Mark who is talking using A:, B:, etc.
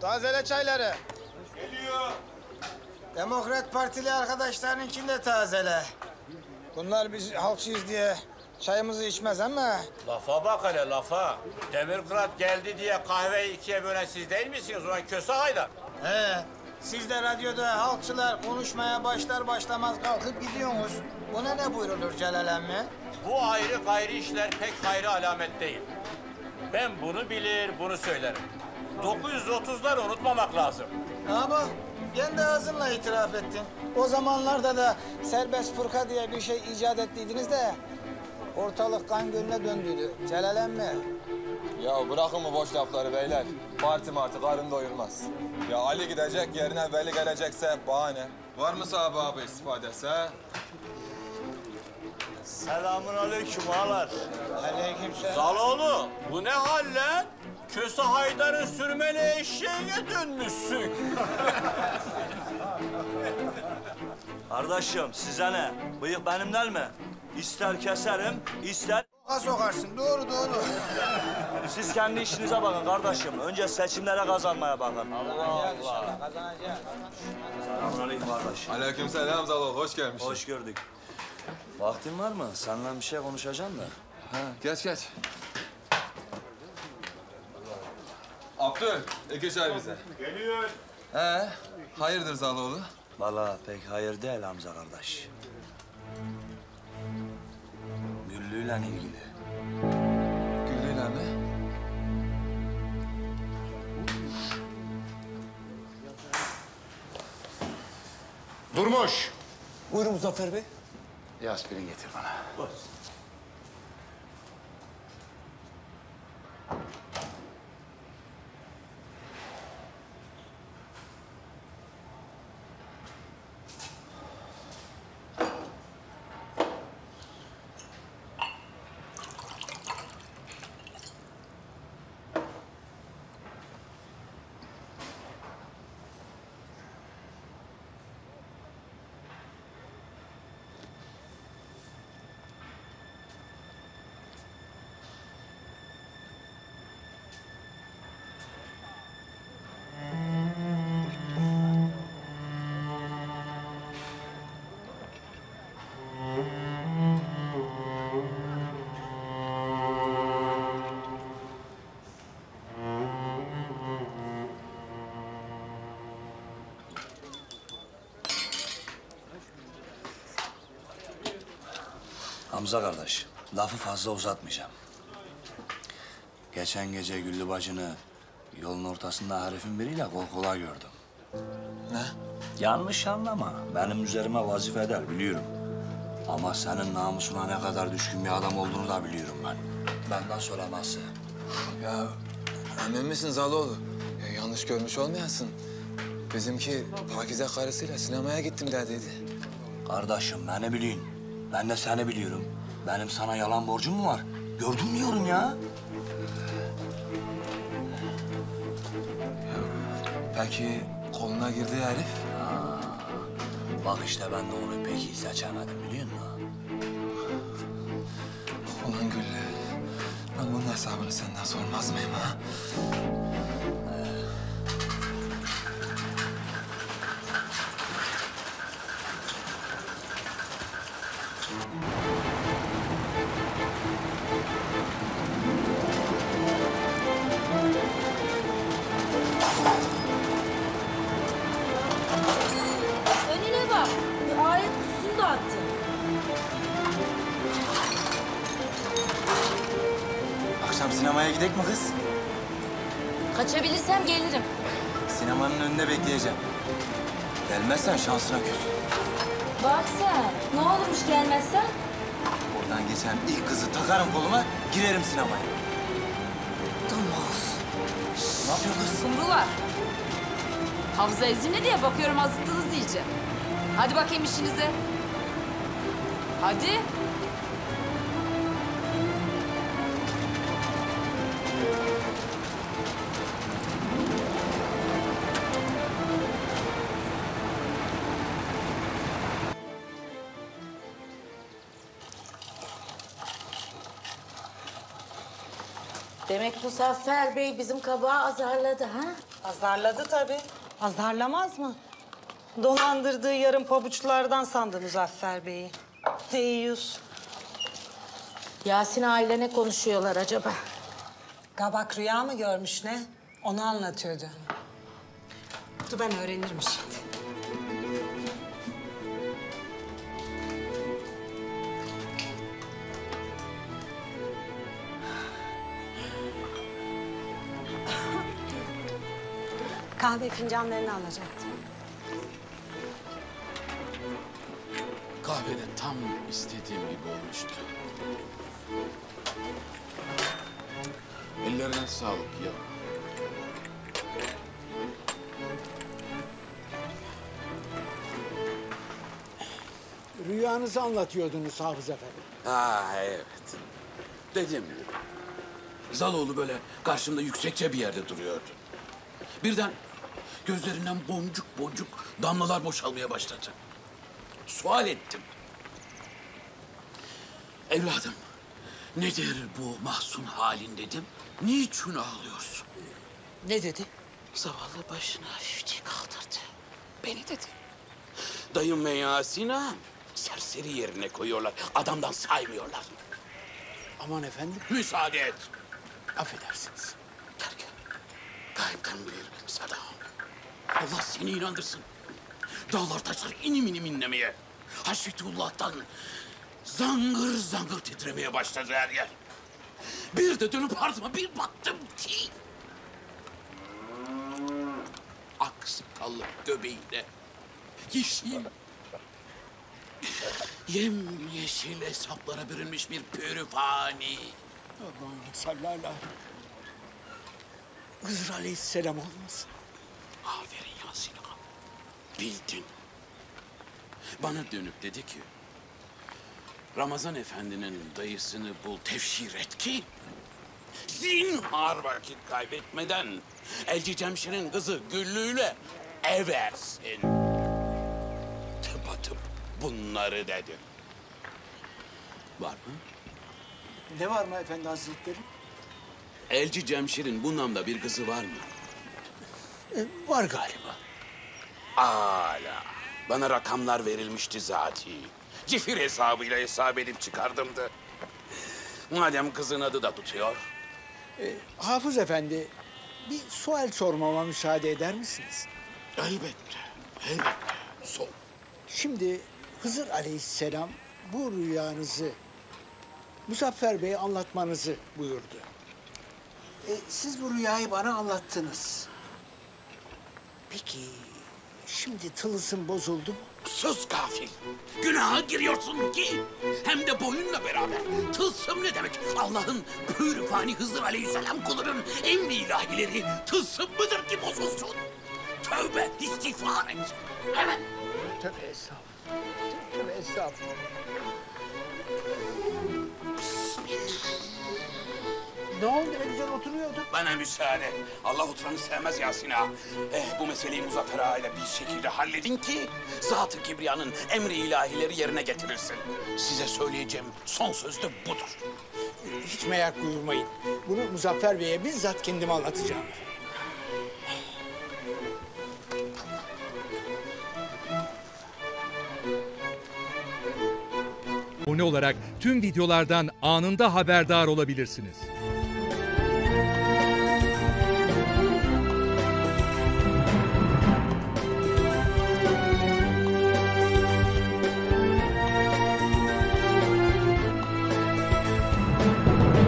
A: Tazele çayları.
B: Geliyor.
A: Demokrat Partili arkadaşlarınkini de tazele. Bunlar biz halkçıyız diye çayımızı içmez ama
B: Lafa bak hele lafa. Demirkırat geldi diye kahveyi ikiye bölen siz değil misiniz? Ulan köse haydar.
A: he, siz de radyoda halkçılar konuşmaya başlar başlamaz kalkıp gidiyorsunuz. Buna ne buyrulur Celal emmi?
B: Bu ayrı gayrı işler pek hayra alamet değil. Ben bunu bilir, bunu söylerim. 930'ları unutmamak lazım.
A: Ha bak, kendi ağzınla itiraf ettin. O zamanlarda da serbest fırka diye bir şey icat ettiydiniz de ortalık kan gölüne döndüydü. Celal emmi.
C: Ya bırakın bu boş lafları beyler. Parti martı karın doyurmaz. Ya Ali gidecek yerine Veli gelecekse bahane. Var mı sahibi abi istifadesi ha?
D: Selamun aleyküm ağalar.
A: Aleykümselam.
B: Zaloğlu, bu ne hal lan? Köse Haydar'ın sürmeli eşeğine dönmüşsün.
D: Kardeşim size ne? Bıyık benim değil mi? İster keserim, ister...
A: Soka sokarsın, doğru doğru.
D: Siz kendi işinize bakın kardeşim. Önce seçimlere kazanmaya bakın. Allah Allah.
A: Kazanacağız.
D: Selamun aleyküm kardeş.
C: Aleykümselam Zalo, hoş gelmişsin.
D: Hoş gördük. Vaktin var mı? Seninle bir şey konuşacağım da.
C: Ha, geç geç. Abdül, iki çay bize.
B: Geliyor.
C: He, hayırdır Zaloğlu?
D: Vallahi pek hayır değil Hamza kardeş. Güllü'yle ilgili.
C: Güllü'yle mi?
E: Durmuş.
D: Buyurun Muzaffer Bey.
E: Bir aspirin getir bana.
D: Hamza kardeş, lafı fazla uzatmayacağım. Geçen gece Güllü bacını yolun ortasında herifin biriyle kol kola gördüm.
C: Ne?
D: Yanlış anlama. Benim üzerime vazife eder biliyorum. Ama senin namusuna ne kadar düşkün bir adam olduğunu da biliyorum ben. Benden söylemezse.
C: Ya emin misin Zaloğlu? Ya, yanlış görmüş olmayasın. Bizimki Pakize karısıyla sinemaya gittim dediydi.
D: Kardeşim beni bilin. Ben de seni biliyorum. Benim sana yalan borcum mu var? Gördün mü diyorum ya?
C: Peki koluna girdi herif?
D: Bak işte ben de onu pek iyi seçemedim biliyor musun?
C: Ulan Güllü, ben bunun hesabını senden sormaz mıyım ha?
F: Önüne bak. Bir ayet kutusunu da attı.
G: Akşam sinemaya gidek mi kız?
F: Kaçabilirsem gelirim.
G: Sinemanın önünde bekleyeceğim. Gelmezsen şansına küs.
F: Bak sen. Ne olurmuş gelmezsen?
G: Oradan geçen ilk kızı takarım koluma, girerim sinemaya. Ne.
F: Hamza ezine diye bakıyorum azıttınız iyice. Hadi bakayım işinize. Hadi.
H: Demek Muzaffer Bey bizim kabağı azarladı ha?
I: Azarladı tabii. Azarlamaz mı? Dolandırdığı yarım pabuçlardan sandı Muzaffer Bey'i. Deyyus.
H: Yasin aile ne konuşuyorlar acaba?
I: Kabak rüya mı görmüş ne? Onu anlatıyordu. Dur ben öğrenirim şimdi. Kahve fincanlarını alacaktım.
J: Kahve de tam istediğim gibi olmuştu. Ellerine sağlık ya.
K: Rüyanızı anlatıyordunuz Hafız Efendi.
J: Ha evet. Dedim. Zaloğlu böyle karşımda yüksekçe bir yerde duruyordu. Birden gözlerinden boncuk boncuk damlalar boşalmaya başladı. Sual ettim. Evladım, nedir bu mahzun halin dedim. Niçin ağlıyorsun?
K: Ne dedi?
J: Zavallı başını hafifçe kaldırdı. Beni dedi. Dayım ve Yasin ağam serseri yerine koyuyorlar. Adamdan saymıyorlar.
K: Aman efendim,
J: Müsaade et.
K: affedersiniz.
J: Gel. Gayipten bir sadağım. Allah seni inandırsın. Dağlar taşlar inim inim inlemeye. Haşmetullah'tan zangır zangır titremeye başladı her yer. Bir de dönüp ardıma bir baktım ki... Aksi kallı göbeğinde yeşil... Yem yeşil hesaplara bürünmüş bir pürüfani.
K: Allah'ım salli ala. Hızır Aleyhisselam olmasın.
J: Aferin Yasin ağam. Bildin. Bana dönüp dedi ki... Ramazan Efendi'nin dayısını bul tevşir et ki... Zinhar vakit kaybetmeden... Elci Cemşir'in kızı Güllü'yle eversin. Tıpatıp bunları dedi. Var mı?
K: Ne var mı efendi hazretleri?
J: Elci Cemşir'in bu namda bir kızı var mı?
K: Var galiba.
J: Hala. Bana rakamlar verilmişti zati. Cifir hesabıyla hesap edip çıkardımdı. Madem kızın adı da tutuyor.
K: E, Hafız Efendi, bir sual sormama müsaade eder misiniz?
J: Elbette, elbette. Sol.
K: Şimdi Hızır Aleyhisselam bu rüyanızı Muzaffer Bey'e anlatmanızı buyurdu. E, siz bu rüyayı bana anlattınız. Peki şimdi tılısım bozuldu mu?
J: Sus gafil. Günaha giriyorsun ki. Hem de boyunla beraber. Tılsım ne demek? Allah'ın pür fani Hızır Aleyhisselam kulunun emri ilahileri tılsım mıdır ki bozulsun? Tövbe istiğfar et. Evet.
K: Tövbe estağfurullah. Tövbe estağfurullah. Ne oldu? Ne güzel oturuyordu.
J: Bana müsaade. Allah oturanı sevmez Yasin ağa. Eh, bu meseleyi Muzaffer Ağa ile bir şekilde halledin ki... ...Zat-ı Kibriya'nın emri ilahileri yerine getirilsin. Size söyleyeceğim son söz de budur.
K: Hiç merak buyurmayın. Bunu Muzaffer Bey'e bizzat kendim anlatacağım.
L: abone olarak tüm videolardan anında haberdar olabilirsiniz.